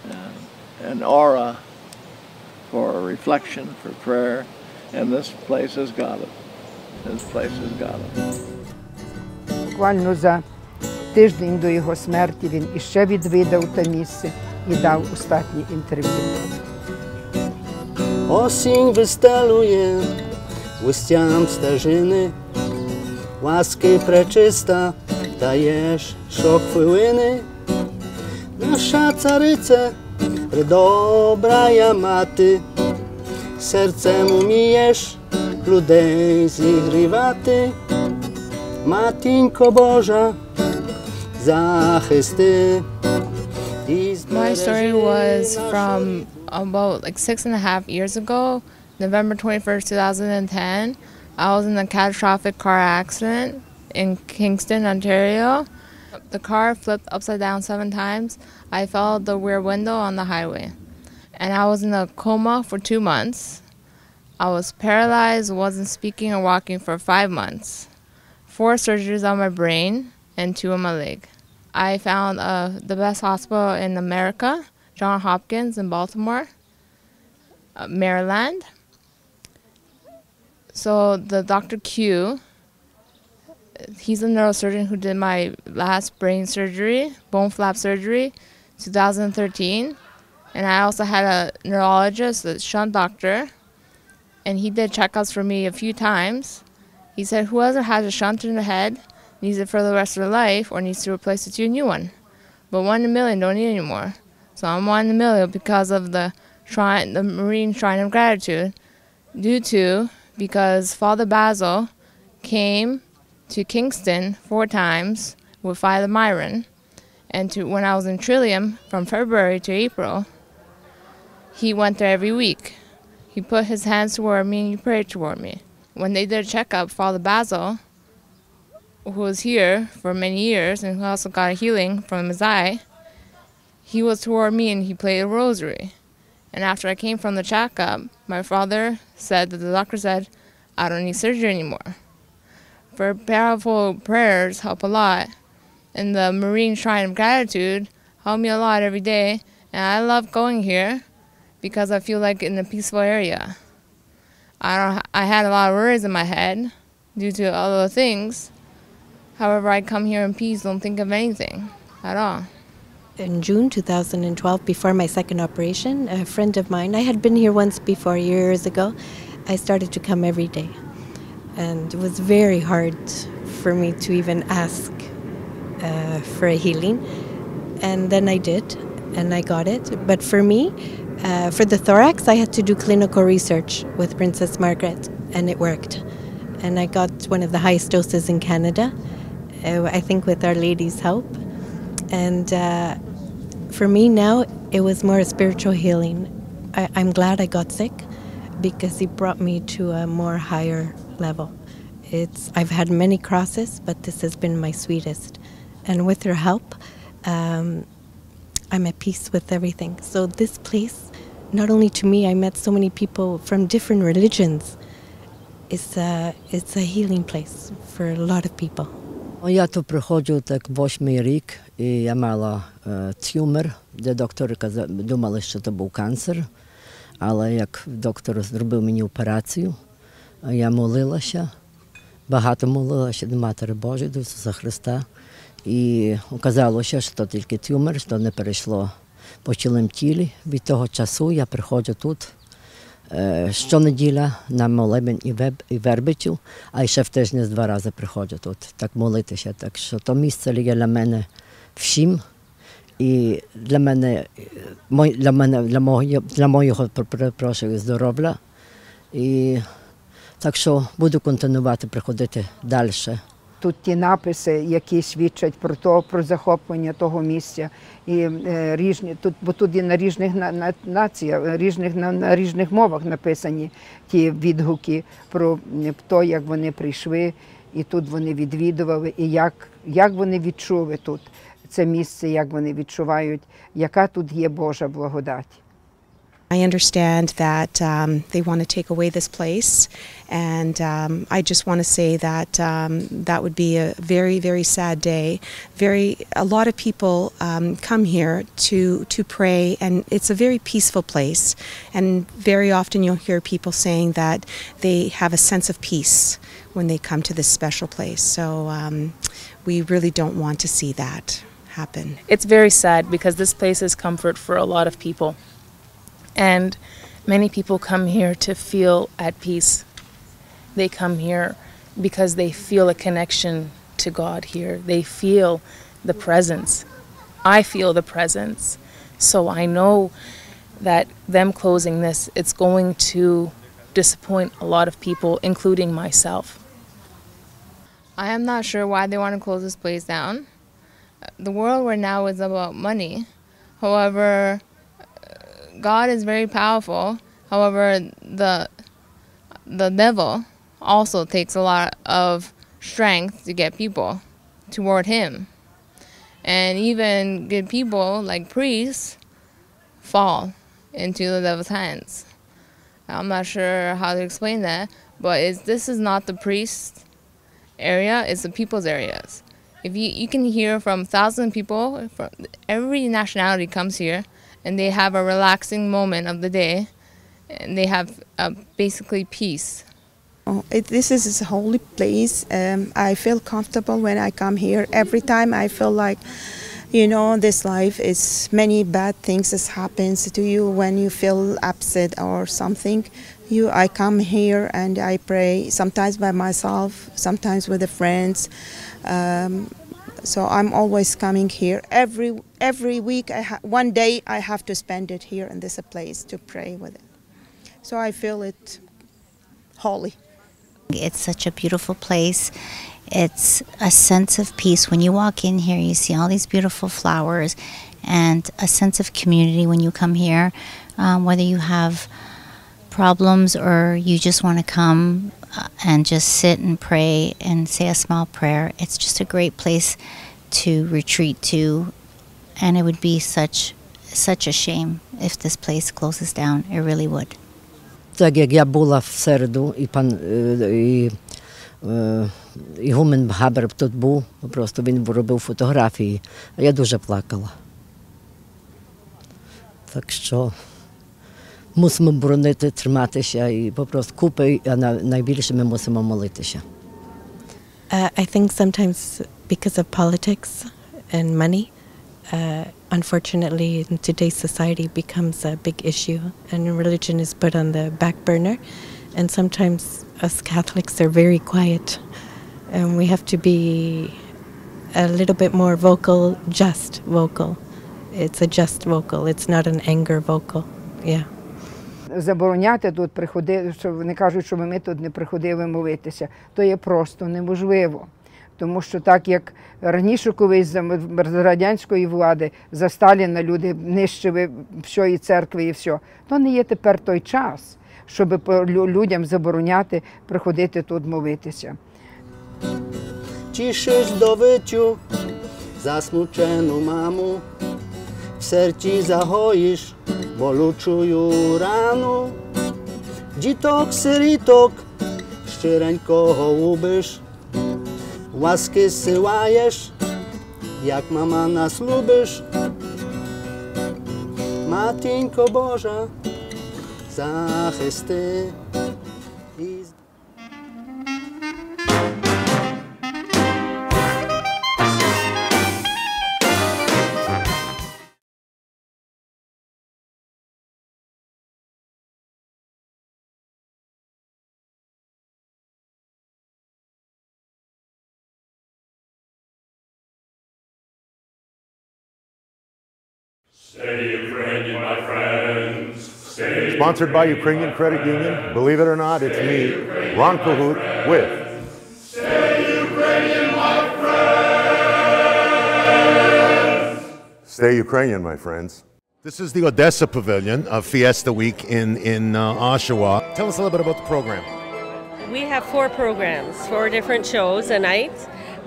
uh, an aura for reflection, for prayer, and this place has got it. This place has got it. Тиждень до його смерті він іще відвідав те місце і дав останнє інтерв'ю. Осінь вистелує густям стежини, ласки пречиста, даєш щохвилини. Наша цариця, придобрая мати, серцем умієш людей зігрівати. Матінко Божа, My story was from about like six and a half years ago, November 21st, 2010. I was in a catastrophic car accident in Kingston, Ontario. The car flipped upside down seven times. I fell out the rear window on the highway. And I was in a coma for two months. I was paralyzed, wasn't speaking or walking for five months. Four surgeries on my brain and two on my leg. I found uh, the best hospital in America, John Hopkins in Baltimore, uh, Maryland. So the Dr. Q, he's a neurosurgeon who did my last brain surgery, bone flap surgery, 2013. And I also had a neurologist, a shunt doctor, and he did checkups for me a few times. He said, whoever has a shunt in the head needs it for the rest of their life or needs to replace it to a new one. But one in a million don't need anymore. So I'm one in a million because of the shrine, the Marine Shrine of Gratitude, due to because Father Basil came to Kingston four times with Father Myron, and to when I was in Trillium from February to April, he went there every week. He put his hands toward me and he prayed toward me. When they did a checkup, Father Basil, who was here for many years and who also got a healing from his eye, he was toward me and he played a rosary. And after I came from the checkup, my father said that the doctor said, I don't need surgery anymore. For powerful prayers help a lot. And the Marine Shrine of Gratitude help me a lot every day. And I love going here because I feel like in a peaceful area. I don't I had a lot of worries in my head due to other things. However, I come here in peace, don't think of anything at all. In June 2012, before my second operation, a friend of mine, I had been here once before years ago, I started to come every day. And it was very hard for me to even ask uh, for a healing. And then I did, and I got it. But for me, uh, for the thorax, I had to do clinical research with Princess Margaret, and it worked. And I got one of the highest doses in Canada, uh, I think with Our Lady's help. And uh, for me now, it was more a spiritual healing. I, I'm glad I got sick because it brought me to a more higher level. It's I've had many crosses, but this has been my sweetest. And with her help, um, I'm at peace with everything. So this place, not only to me, I met so many people from different religions. It's a, it's a healing place for a lot of people. Я тут приходжу так восьмий рік, і я мала е, тюмер, де доктори казали, думали, що це був канцер. Але як доктор зробив мені операцію, я молилася, багато молилася до Матері Божої, до Ісуса Христа. І оказалося, що це тільки тюмер, що не перейшло по цілому тілі. Від того часу я приходжу тут щонеділя на молебень і, веб, і вербицю, а ще в тиждень два рази приходжу тут, так молитися. Так що то місце є для мене всім. І для мене, е, для мене, для мого, для моєго перепрошую здоров'я. І так що буду континувати приходити далі тут ті написи, які свідчать про то, про захоплення того місця. І е, різні тут, бо тут є на різних на, націях, різних на, на різних мовах написані ті відгуки про те, як вони прийшли, і тут вони відвідували, і як, як вони відчули тут це місце, як вони відчувають, яка тут є Божа благодать. I understand that um, they want to take away this place, and um, I just want to say that um, that would be a very, very sad day. Very, a lot of people um, come here to to pray, and it's a very peaceful place. And very often you'll hear people saying that they have a sense of peace when they come to this special place. So um, we really don't want to see that happen. It's very sad because this place is comfort for a lot of people. And many people come here to feel at peace. They come here because they feel a connection to God here. They feel the presence. I feel the presence. So I know that them closing this, it's going to disappoint a lot of people, including myself. I am not sure why they want to close this place down. The world right now is about money. However, God is very powerful. However, the the devil also takes a lot of strength to get people toward him. And even good people like priests fall into the devil's hands. I'm not sure how to explain that, but this is not the priest area, it's the people's areas. If you, you can hear from thousand people, from every nationality comes here, and they have a relaxing moment of the day, and they have uh, basically peace. Oh, it, this is a holy place. Um, I feel comfortable when I come here. Every time I feel like, you know, this life is many bad things that happens to you when you feel upset or something. You, I come here and I pray. Sometimes by myself, sometimes with the friends. Um, so I'm always coming here every every week. I one day I have to spend it here in this a place to pray with it. So I feel it holy. It's such a beautiful place. It's a sense of peace. When you walk in here, you see all these beautiful flowers and a sense of community when you come here. Um, whether you have problems or you just want to come and just sit and pray and say a small prayer, it's just a great place to retreat to. And it would be such such a shame if this place closes down. It really would. Так як я була в середу, і пан е, і, е, Ігумен Габер тут був, просто він робив фотографії, а я дуже плакала. Так що мусимо боронити, триматися і попросту купи, а найбільше ми мусимо молитися. Uh, I think sometimes because of politics and money, uh, unfortunately, in today's society, becomes a big issue, and religion is put on the back burner. And sometimes us Catholics are very quiet, and we have to be a little bit more vocal, just vocal. It's a just vocal. It's not an anger vocal. Yeah. Забороняти тут приходити, що вони кажуть, що ми тут не приходили молитися, то є просто неможливо. Тому що так як раніше колись за радянської влади за Сталіна люди нищили все і церкви, і все, то не є тепер той час, щоб людям забороняти приходити тут молитися. Zdobyciu zasmuczoną mamу, w serці загоїш болючую рану, діток, сиріток, щиренько голубиш, ласки силаєш, як мама нас любиш. Матінко Божа, захисти. Stay Ukrainian, my friends. Stay Sponsored Ukrainian, by Ukrainian Credit. Union. Believe it or not, it's me, Ron Kahoot, friends. with Stay Ukrainian, my friends. This is the Odessa Pavilion of Fiesta Week in, in uh, Oshawa. Tell us a little bit about the program. We have four programs, four different shows a night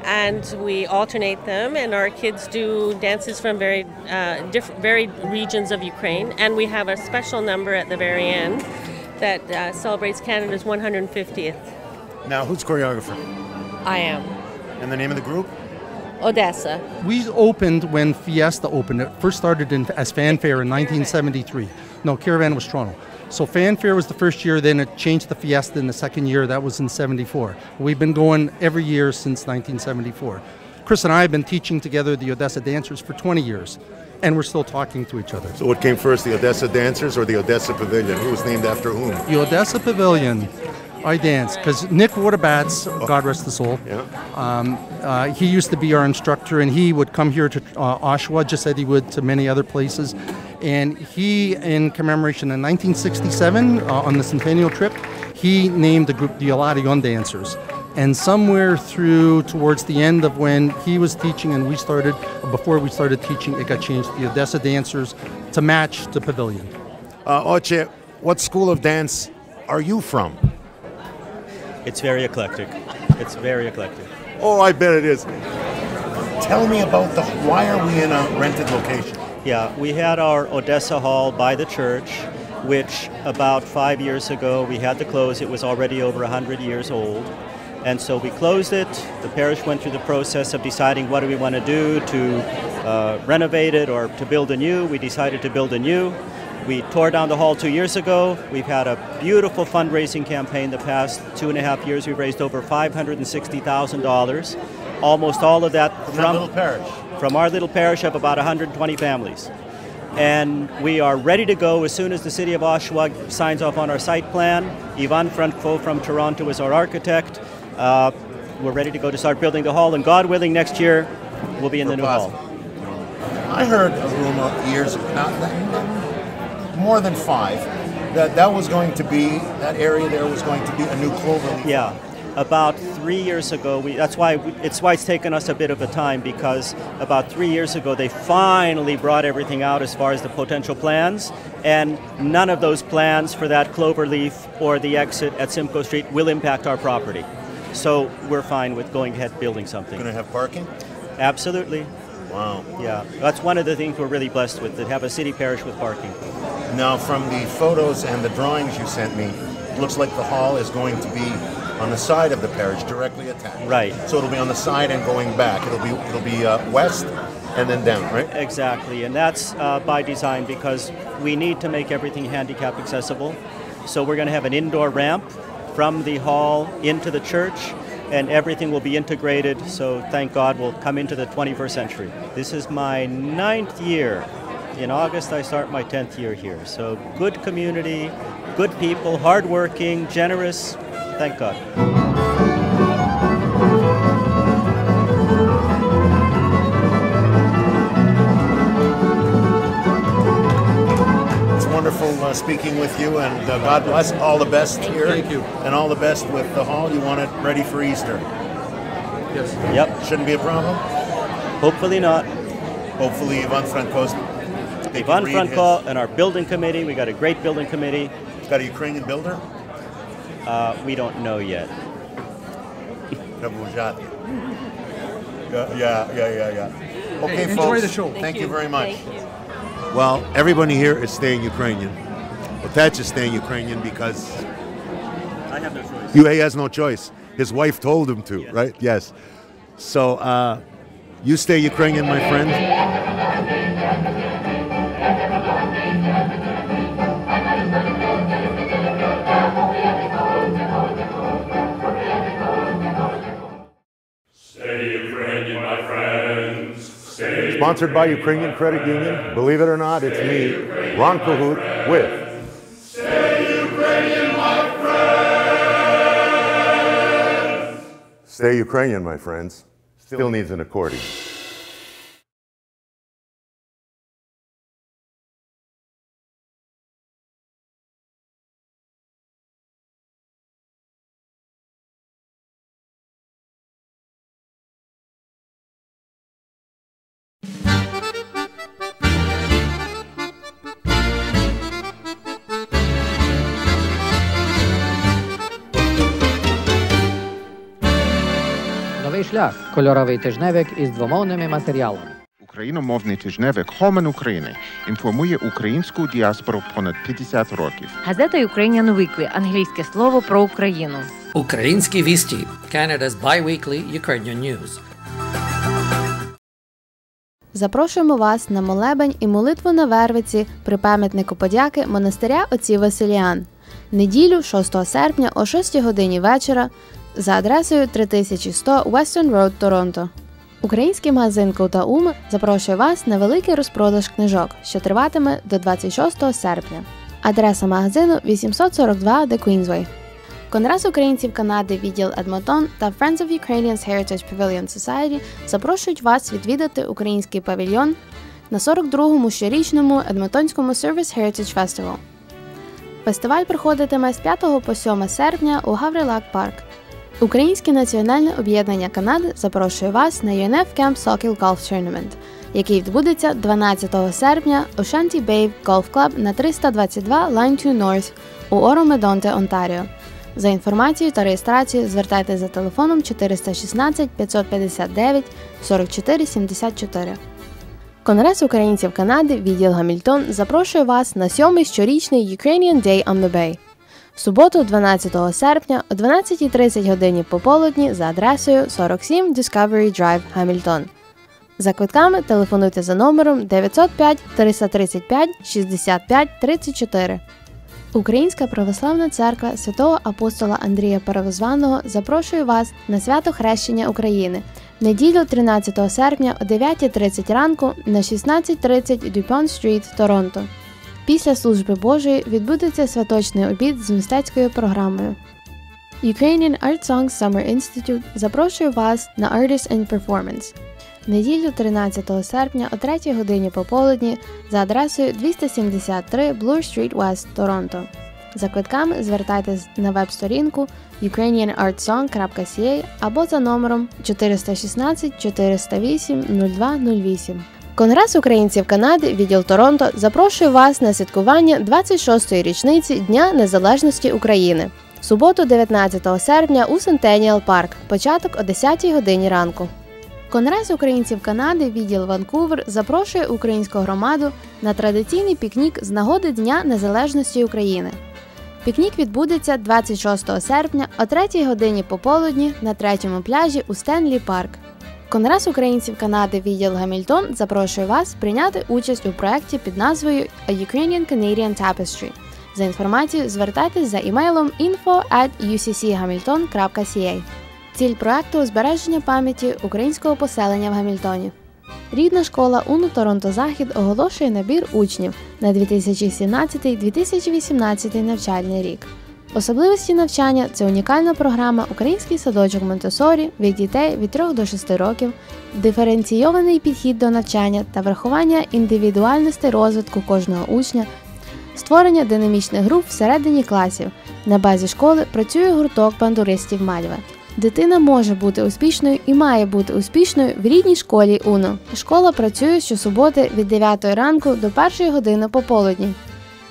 and we alternate them. And our kids do dances from very uh, different, varied regions of Ukraine. And we have a special number at the very end that uh, celebrates Canada's 150th. Now, who's choreographer? I am And the name of the group? Odessa. We opened when Fiesta opened. It first started in, as Fanfare in 1973. No, Caravan was Toronto. So Fanfare was the first year, then it changed to Fiesta in the second year. That was in 74. We've been going every year since 1974. Chris and I have been teaching together the Odessa dancers for 20 years, and we're still talking to each other. So, what came first, the Odessa Dancers or the Odessa Pavilion? Who was named after whom? The Odessa Pavilion, I dance because Nick Waterbats, God rest his soul. Yeah. Um, uh, he used to be our instructor, and he would come here to uh, Oshawa, just as he would to many other places. And he, in commemoration in 1967, uh, on the Centennial trip, he named the group the Alarion Dancers. And somewhere through towards the end of when he was teaching and we started, before we started teaching, it got changed to the Odessa Dancers to match the pavilion. Uh, Oche, what school of dance are you from? It's very eclectic. It's very eclectic. Oh, I bet it is. Tell me about the. Why are we in a rented location? Yeah, we had our Odessa Hall by the church, which about five years ago we had to close. It was already over 100 years old. And so we closed it. The parish went through the process of deciding what do we want to do to uh, renovate it or to build a new. We decided to build a new. We tore down the hall two years ago. We've had a beautiful fundraising campaign the past two and a half years. We've raised over $560,000. Almost all of that From that little parish. From our little parish of about 120 families. And we are ready to go as soon as the city of Oshawa signs off on our site plan. Ivan Franco from Toronto is our architect. Uh, we're ready to go to start building the hall, and God willing, next year we'll be in the new hall. I heard a rumor years ago, not that, more than five, that that was going to be that area there was going to be a new Cloverleaf. Yeah, about three years ago. We, that's why we, it's why it's taken us a bit of a time because about three years ago they finally brought everything out as far as the potential plans, and none of those plans for that Cloverleaf or the exit at Simcoe Street will impact our property. So we're fine with going ahead building something. Going to have parking? Absolutely. Wow. Yeah, that's one of the things we're really blessed with to have a city parish with parking. Now, from the photos and the drawings you sent me, it looks like the hall is going to be on the side of the parish, directly attached. Right. So it'll be on the side and going back. It'll be it'll be uh, west and then down, right? Exactly, and that's uh, by design because we need to make everything handicap accessible. So we're going to have an indoor ramp from the hall into the church, and everything will be integrated. So thank God we'll come into the 21st century. This is my ninth year. In August, I start my 10th year here. So good community, good people, hardworking, generous. Thank God. It's wonderful uh, speaking with you, and uh, God bless. All the best here. Thank you. And all the best with the hall. You want it ready for Easter. Yes. Yep. Shouldn't be a problem. Hopefully not. Hopefully, Ivan Franco's. they can Ivan read Franco and our building committee, we got a great building committee. His, got a Ukrainian builder? Uh, we don't know yet. Kabujati. Yeah, yeah, yeah, yeah, yeah. Okay, Hey, enjoy folks. the show. Thank, Thank you. you. very much. Thank Well, everybody here is staying Ukrainian. Otech is staying Ukrainian because I have no choice. UA has no choice. His wife told him to, right? Yes. So, uh, you stay Ukrainian, my friend. Sponsored by Ukrainian Credit Union. Believe it or not, it's me, Ron Cahoot, with Stay Ukrainian, my friends. Stay Ukrainian, my friends. Still needs an accordion. Кольоровий тижневик із двомовними матеріалами. Україномовний тижневик Хомен України інформує українську діаспору понад 50 років. Газета Ukrainian Weekly – англійське слово про Україну. Українські вісті Canada's bi-weekly Ukrainian news. Запрошуємо вас на молебень і молитву на Вервиці при пам'ятнику подяки монастиря отців Василіан. Неділю 6 серпня о 6 годині вечора за адресою 3100 Western Road, Торонто. Український магазин Каутаум запрошує вас на великий розпродаж книжок, що триватиме до 26 серпня. Адреса магазину 842 The Queensway. Конгрес українців Канади, відділ Едмонтон та Friends of Ukrainians Heritage Pavilion Society запрошують вас відвідати український павільйон на 42-му щорічному Едмонтонському Service Heritage Festival. Фестиваль проходитиме з 5 по 7 серпня у Гаврилак Парк. Українське національне об'єднання Канади запрошує вас на UNF Camp Sokil Golf Tournament, який відбудеться 12 серпня у Shanty Bay Golf Club на 322 Line 2 North у Оромедонте, Онтаріо. За інформацією та реєстрацією звертайтеся за телефоном 416 559 44 74. Конгрес українців Канади, відділ Гамільтон, запрошує вас на 7-й щорічний Ukrainian Day on the Bay. В суботу, 12 серпня о 12.30 годині пополудні за адресою 47 Discovery Drive, Гамільтон. За квитками телефонуйте за номером 905 335 65 34. Українська православна церква святого апостола Андрія Перевозваного запрошує вас на свято Хрещення України в неділю 13 серпня о 9.30 ранку на 16.30 Дюпон Стріт, Торонто. Після служби Божої відбудеться святочний обід з мистецькою програмою. Ukrainian Art Songs Summer Institute запрошує вас на Artists and Performance неділю 13 серпня о 3 годині пополудні за адресою 273 Bloor Street West, Торонто. За квитками звертайтесь на веб-сторінку ukrainianartsong.ca або за номером 416 408 0208. Конгрес українців Канади, відділ Торонто, запрошує вас на святкування 26-ї річниці Дня Незалежності України. Суботу, 19 серпня у Сентеніал Парк, початок о 10-й годині ранку. Конгрес українців Канади, відділ Ванкувер, запрошує українську громаду на традиційний пікнік з нагоди Дня Незалежності України. Пікнік відбудеться 26 серпня о 3 годині пополудні на третьому пляжі у Стенлі Парк. Конгрес українців Канади, відділ Гамільтон, запрошує вас прийняти участь у проєкті під назвою A Ukrainian Canadian Tapestry. За інформацією звертайтесь за імейлом info at. Ціль проекту збереження пам'яті українського поселення в Гамільтоні. Рідна школа УНУ Торонто Захід оголошує набір учнів на 2017-2018 навчальний рік. Особливості навчання це унікальна програма Український садочок Монтесорі від дітей від 3 до 6 років, диференційований підхід до навчання та врахування індивідуальностей розвитку кожного учня, створення динамічних груп всередині класів. На базі школи працює гурток бандуристів Мальве. Дитина може бути успішною і має бути успішною в рідній школі УНО. Школа працює щосуботи від 9 ранку до 1 години пополудні.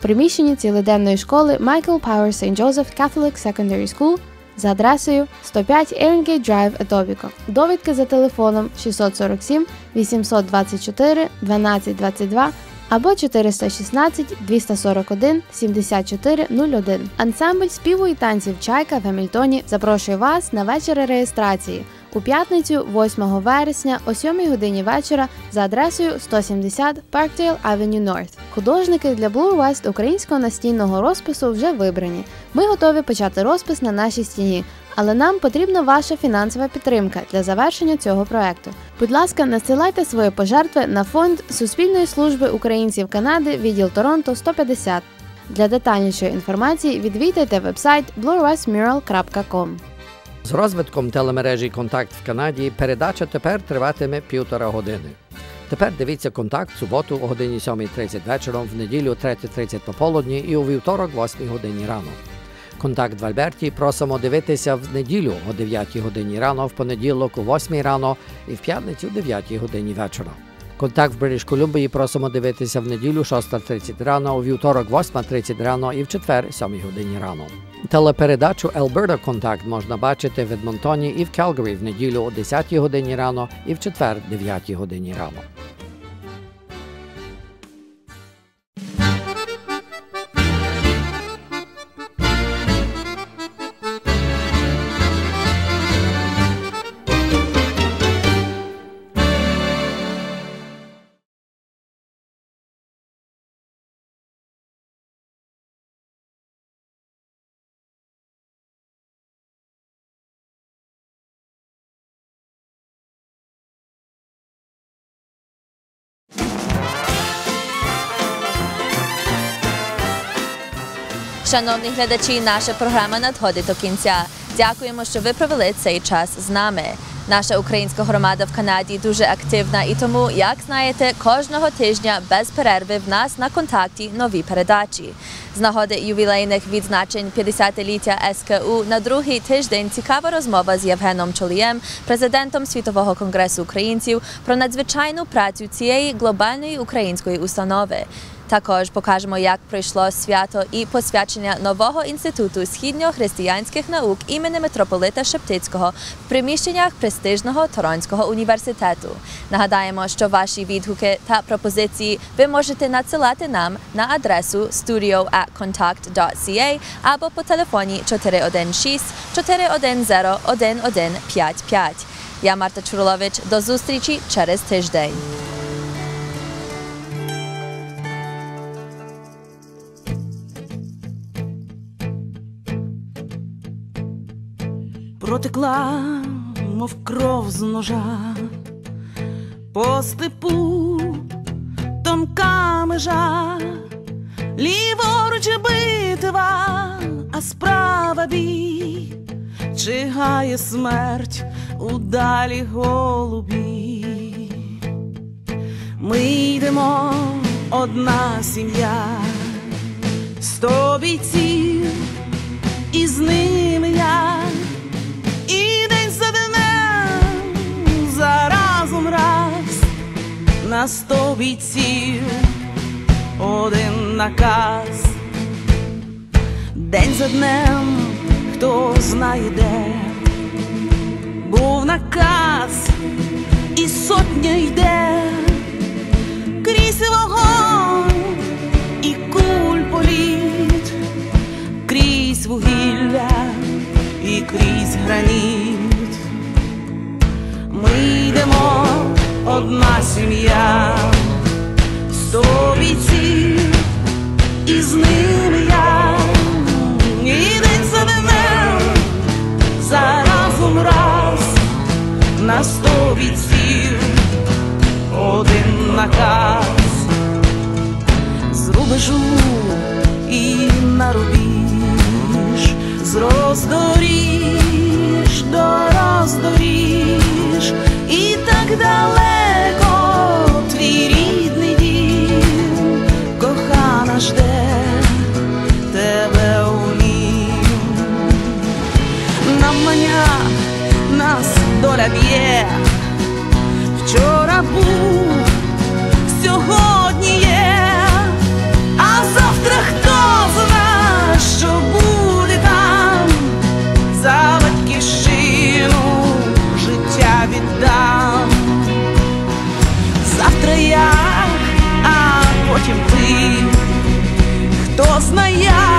Приміщенні цілоденної школи Michael Power St. Joseph Catholic Secondary School за адресою 105 Erringate Drive, Etobicoke. Довідки за телефоном 647 824 1222 або 416 241 74 01. Ансамбль співу і танців Чайка в Гамільтоні запрошує вас на вечори реєстрації у п'ятницю, 8 вересня о 7 годині вечора за адресою 170 Parkdale Avenue North. Художники для Blue West українського настінного розпису вже вибрані. Ми готові почати розпис на нашій стіні. Але нам потрібна ваша фінансова підтримка для завершення цього проекту. Будь ласка, надсилайте свої пожертви на фонд Суспільної служби українців Канади, відділ Торонто 150. Для детальнішої інформації відвідайте вебсайт blurwestmural.com. З розвитком телемережі Контакт в Канаді передача тепер триватиме півтора години. Тепер дивіться контакт в суботу о годині 7.30 вечором, в неділю 3.30 пополудні і у вівторок 8 годині рано. Контакт в Альберті просимо дивитися в неділю о 9 годині рано, в понеділок о 8 рано і в п'ятницю о 9 годині вечора. Контакт в British Колумбії просимо дивитися в неділю 6.30 рано, у вівторок 8.30 рано і в четвер 7 годині рано. Телепередачу Alberta Контакт можна бачити в Едмонтоні і в Келгарі в неділю о 10 годині рано і в четвер 9 годині рано. Шановні глядачі, наша програма надходить до кінця. Дякуємо, що ви провели цей час з нами. Наша українська громада в Канаді дуже активна і тому, як знаєте, кожного тижня без перерви в нас на контакті нові передачі. З нагоди ювілейних відзначень 50-ліття СКУ на другий тиждень цікава розмова з Євгеном Чолієм, президентом Світового конгресу українців, про надзвичайну працю цієї глобальної української установи. Також покажемо, як пройшло свято і посвячення нового інституту східньохристиянських наук імені митрополита Шептицького в приміщеннях престижного Торонського університету. Нагадаємо, що ваші відгуки та пропозиції ви можете надсилати нам на адресу studio@contact.ca або по телефоні 416 410 1155. Я Марта Чурлович. До зустрічі через тиждень. Протекла, мов кров з ножа, по степу тонка межа, ліворуч битва, а справа бій, чигає смерть у далі голубі. Ми йдемо одна сім'я, сто бійців, і з ними я. На сто бійців. Один наказ, день за днем, хто знає де, був наказ, і сотня йде. Крізь вогонь і куль політ, крізь вугілля і крізь граніт. Ми йдемо одна сім'я, сто бійців, і з ними я, і за днем, за разом раз, на сто бійців, один наказ, з рубежу і на рубіж, з роздоріж до роздоріж, і так далеко твій рідний дім, кохана жде тебе у нім. Наманя нас доля б'є, вчора був, сьогодні потім ти, хто знає.